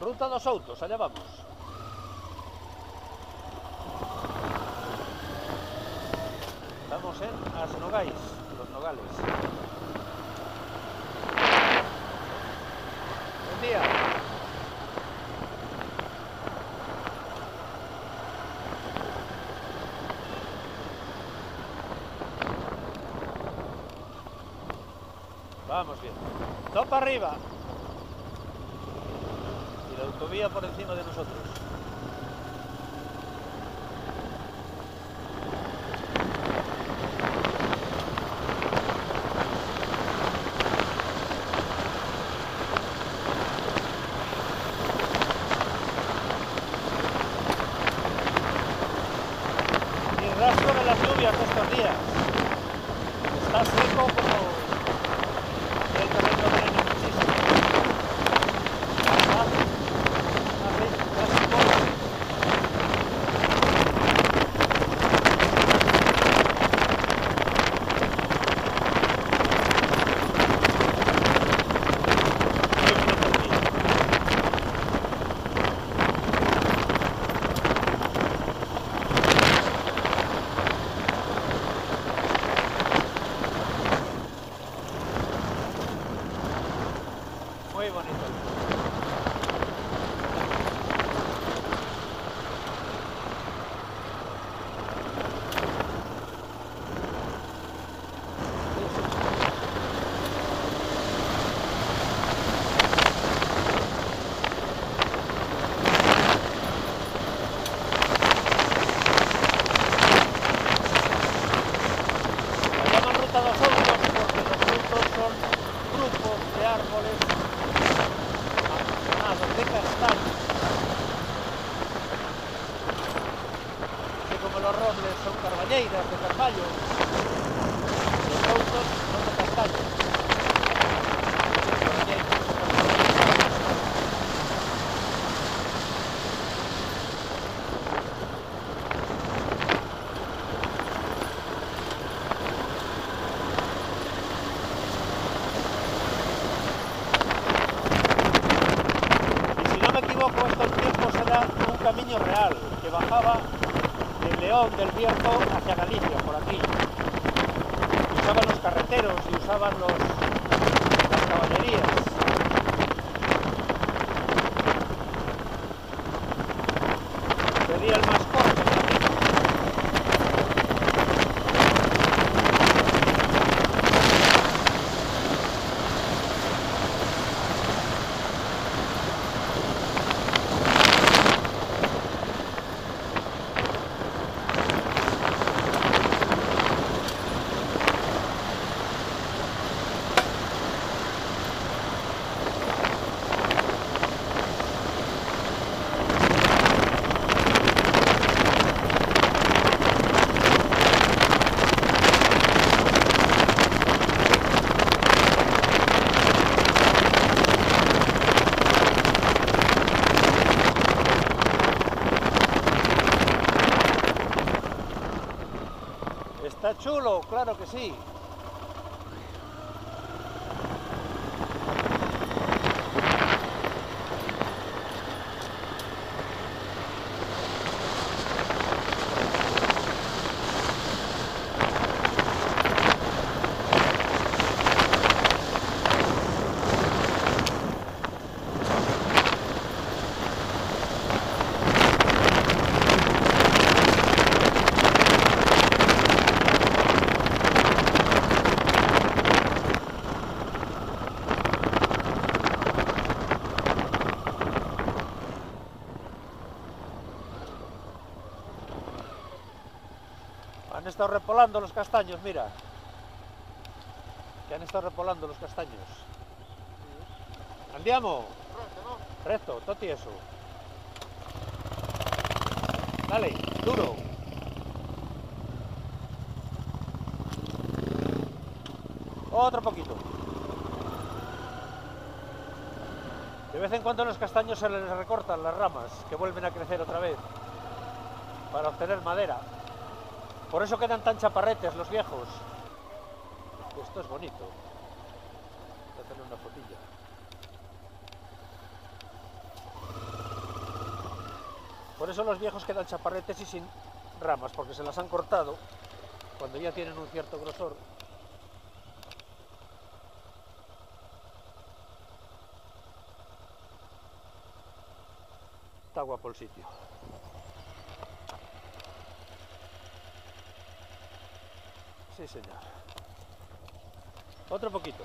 Ruta dos Autos, allá vamos. Estamos en As Nogais, los Nogales. Buen día. Vamos bien. Topa arriba. Y autovía por encima de nosotros. Ni rastro de las lluvias de estos días. Real que bajaba de León del Bierzo hacia Galicia, por aquí. Usaban los carreteros y usaban los, las caballerías. Sería el más corto el camino. Está chulo, claro que sí. Han estado repolando los castaños, mira. Que han estado repolando los castaños. Andiamo. Recto, toti eso. Dale, duro. Otro poquito. De vez en cuando los castaños se les recortan las ramas, que vuelven a crecer otra vez, para obtener madera. Por eso quedan tan chaparretes los viejos. Esto es bonito. Voy a hacerle una fotilla. Por eso los viejos quedan chaparretes y sin ramas, porque se las han cortado cuando ya tienen un cierto grosor. Está guapo el sitio. Sí, señor. Otro poquito.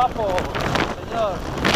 Guapo, señor.